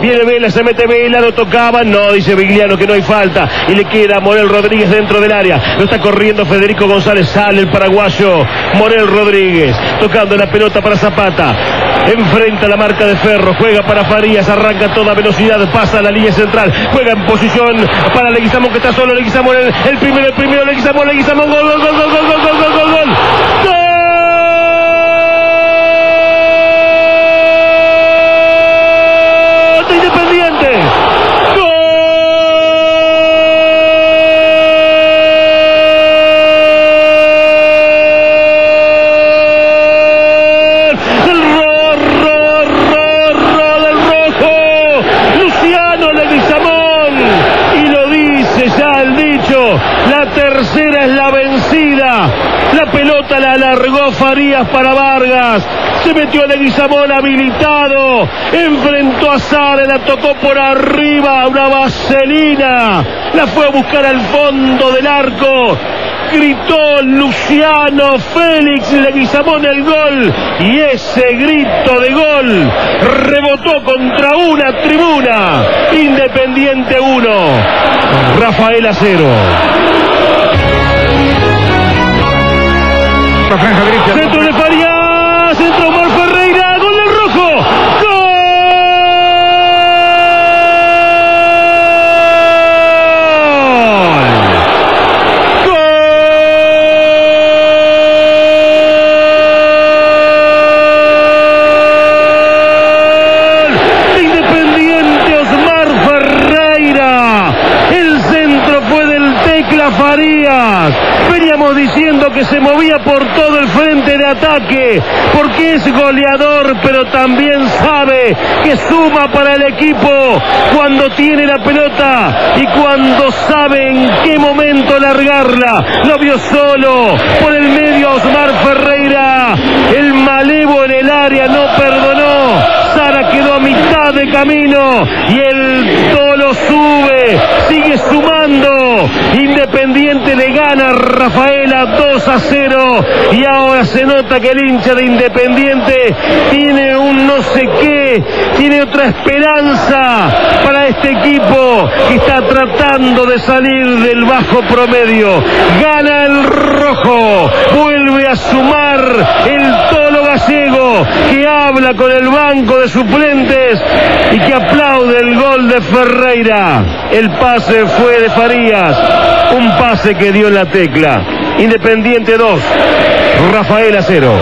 Viene Vela, se mete Vela, lo tocaba. No, dice Vigliano que no hay falta. Y le queda Morel Rodríguez dentro del área. Lo está corriendo Federico González. Sale el paraguayo Morel Rodríguez. Tocando la pelota para Zapata. Enfrenta la marca de Ferro. Juega para Farías. Arranca toda velocidad. Pasa a la línea central. Juega en posición para Leguizamón que está solo. Leguizamón el, el primero, el primero. Leguizamón, Leguizamón. Gol, gol, gol, gol, gol, gol, gol, gol, La tercera es la vencida. La pelota la alargó Farías para Vargas. Se metió Leguizamón habilitado. Enfrentó a Sare, la tocó por arriba. Una vaselina. La fue a buscar al fondo del arco. Gritó Luciano Félix Leguizamón el gol. Y ese grito de gol rebotó contra una tribuna. Independiente 1. Rafael a franja derecha. Centro Farías, centro Omar Ferreira, gol del rojo. ¡Gol! ¡Gol! Independiente Osmar Ferreira. El centro fue Tecla Farías. Veníamos diciendo que se movía por todo el frente de ataque, porque es goleador, pero también sabe que suma para el equipo cuando tiene la pelota y cuando sabe en qué momento largarla. Lo vio solo por el medio Osmar Ferreira. El malevo en el área no perdonó. Sara quedó a mitad de camino y el Tolo sube, sigue sumando. Independiente le gana Rafaela 2 a 0 y ahora se nota que el hincha de Independiente tiene un no sé qué, tiene otra esperanza para este equipo que está tratando de salir del bajo promedio. Gana el rojo, vuelve a sumar el Tolo Gallego que habla con el banco de suplentes y que aplaude el Ferreira. El pase fue de Farías, un pase que dio en la tecla. Independiente 2, Rafael a 0.